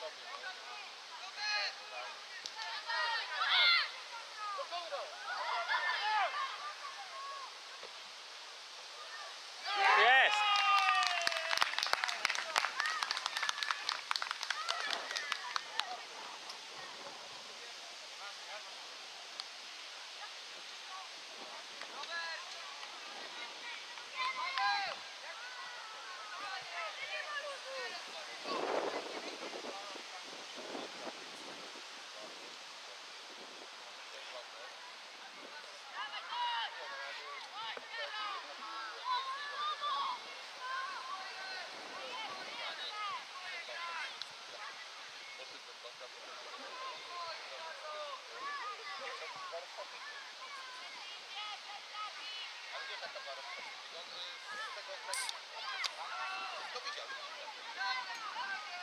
Gracias. Thank you.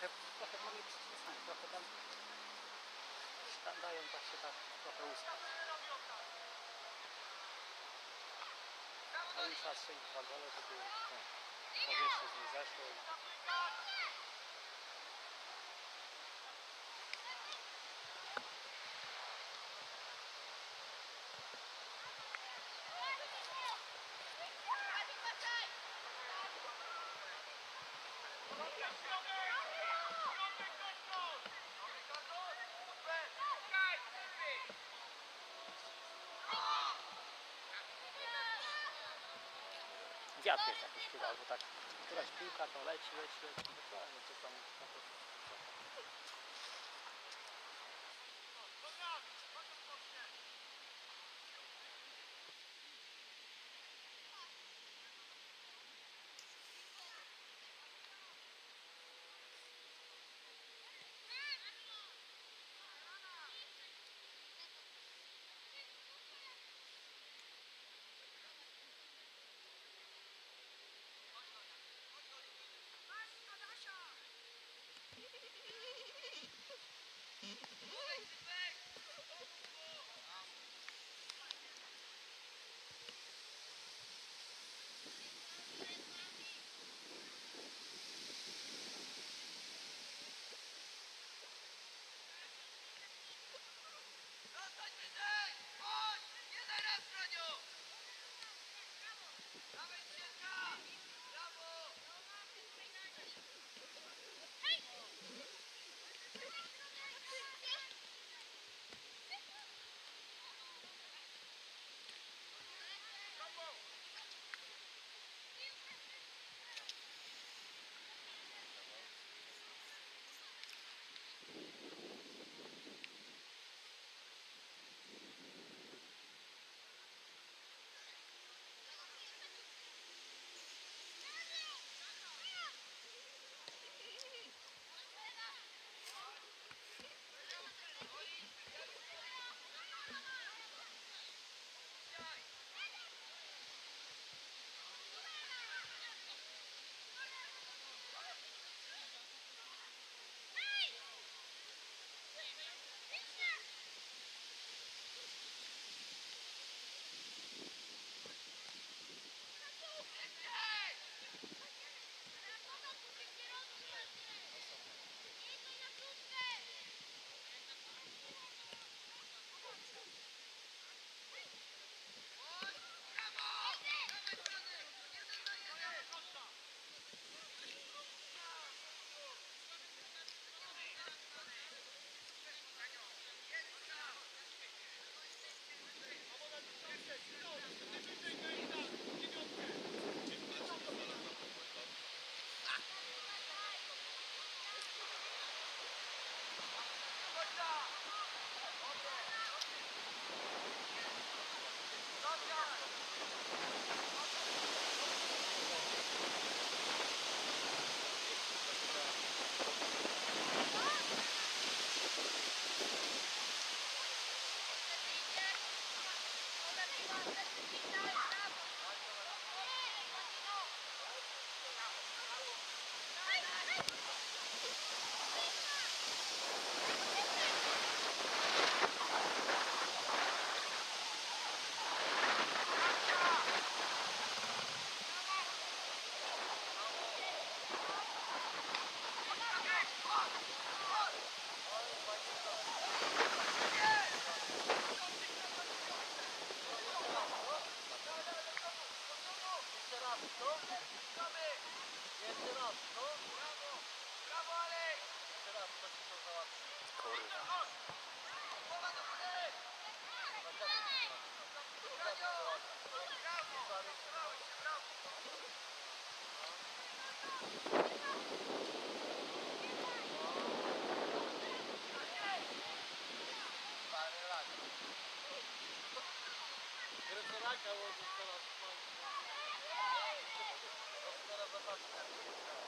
trochę, trochę mamy przycisnąć, trochę tam, tam dają tak się tak trochę ustać. Cały czas się ich wagole, żeby no, powietrze z niej zeszło. I... Let's. kwiaty jest jakiś chyba, albo tak, któraś piłka to leci, leci, leci, no co no tam, Jaka łodzi teraz? Teraz zapatrzę.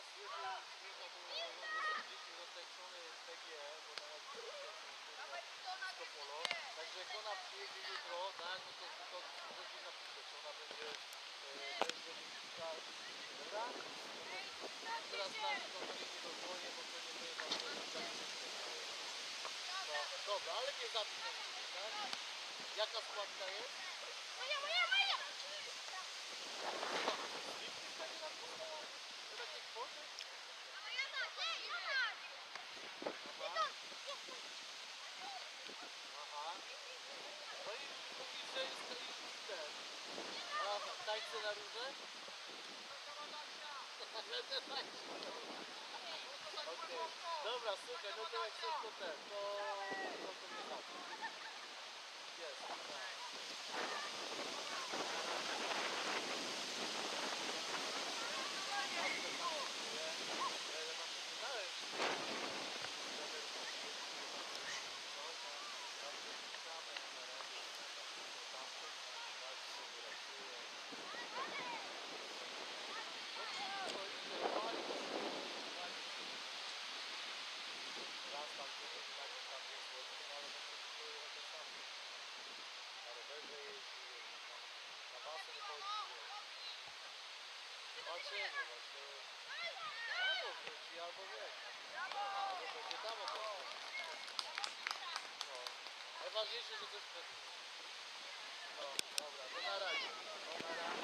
teraz bo jest dzieci zatęczony PGE, bo na Dawaj to na Skopolo. Także jak ona przyjedzie jutro, tak, no to, to, to będzie napisać, czy ona będzie, będzie bliska, dobra? Teraz na to to nie dozwolę, bo to nie będzie No, dobra, ale nie na chwilę, tak? Jaka składka jest? Nikt nie będzie nam postawał do takiej kwoty? Aha, aha. No i mówi, że jest to już ten. A tańce Okej. Dobra, słuchaj, no to jak to ten, to, to, to nie tak. Jest, Zobaczymy, właśnie. Albo wróci, albo nie. Albo będzie tam obecny. No. Najważniejsze, że coś będzie. No, dobra, to na razie. To na razie.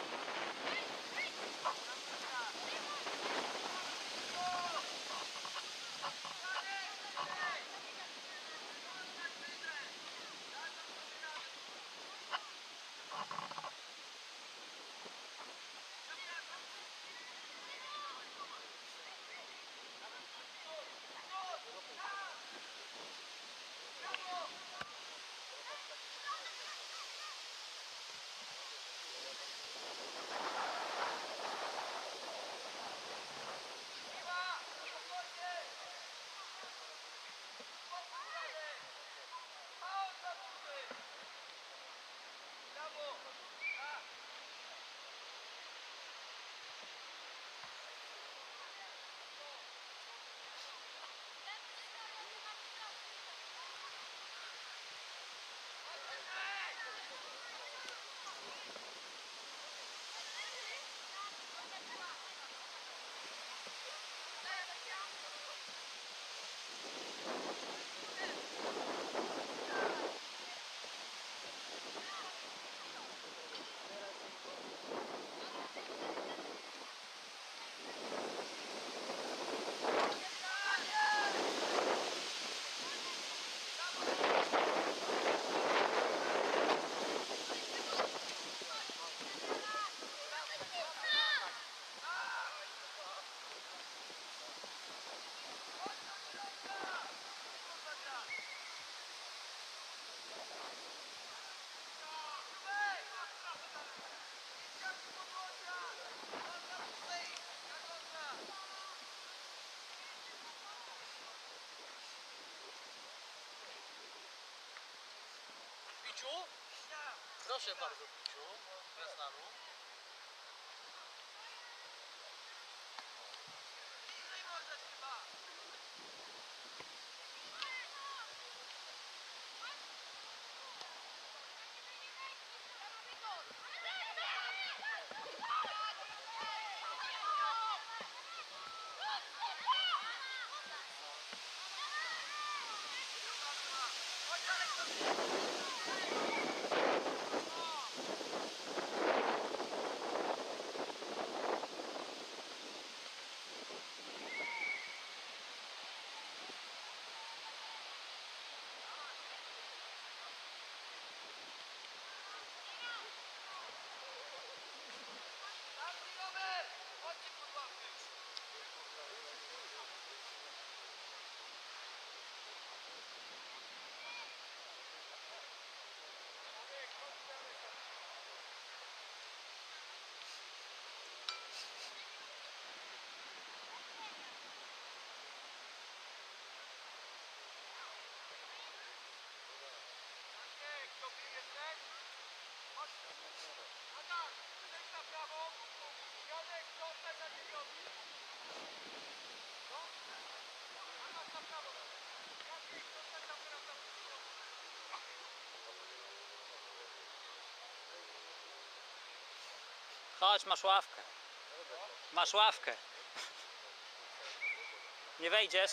Ciuciu? Proszę bardzo. Chodź, masz ławkę. Masz ławkę. Nie wejdziesz?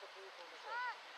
the people to do.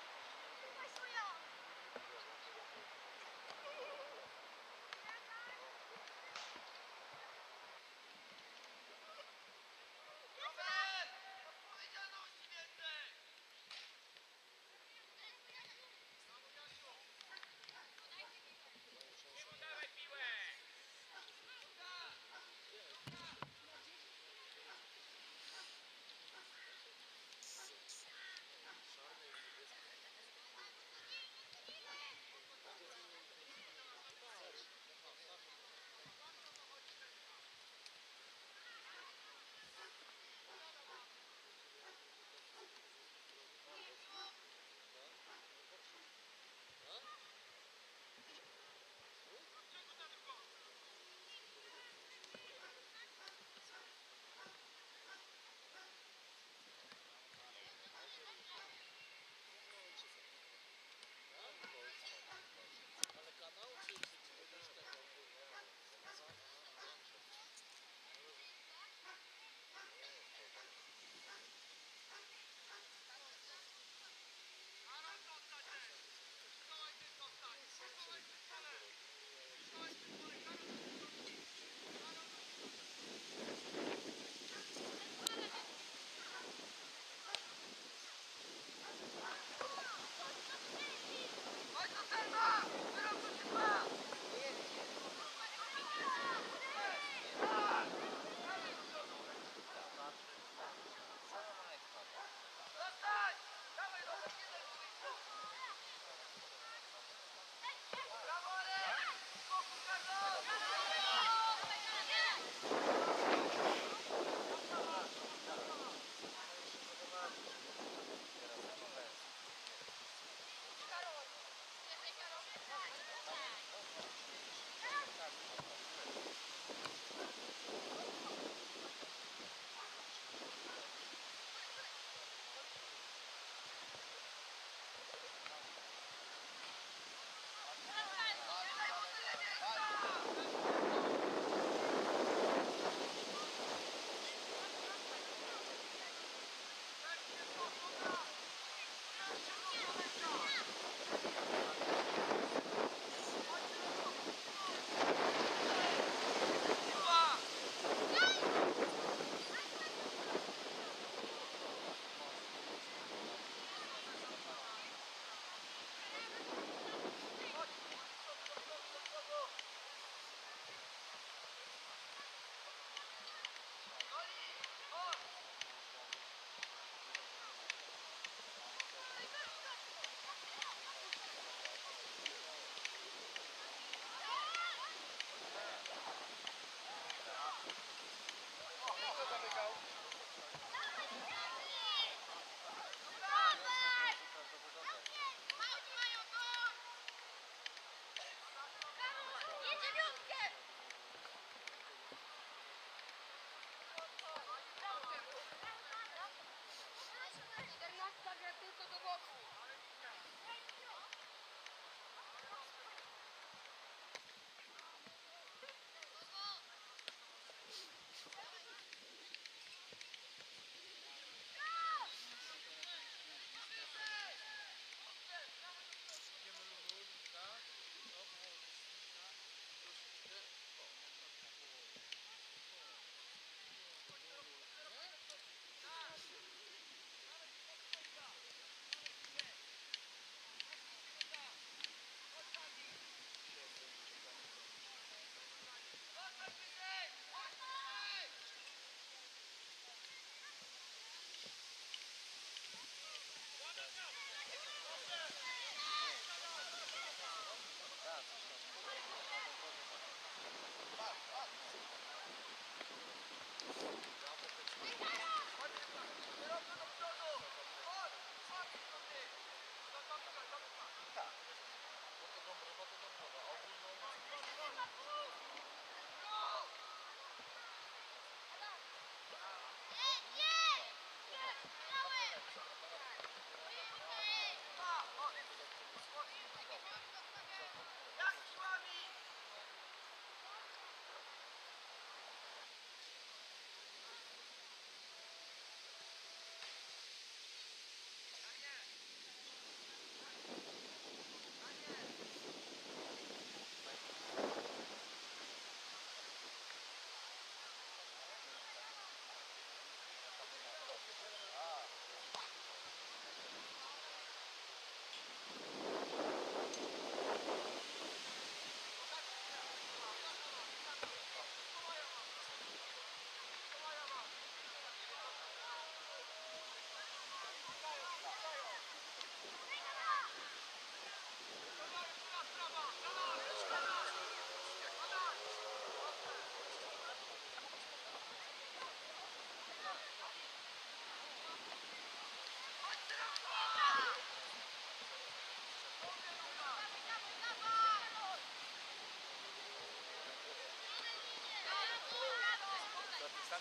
六。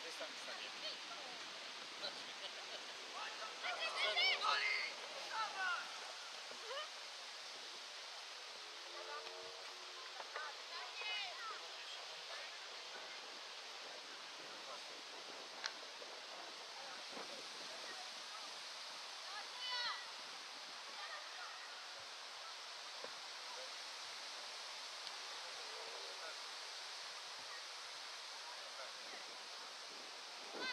distance again.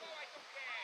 go, I don't care.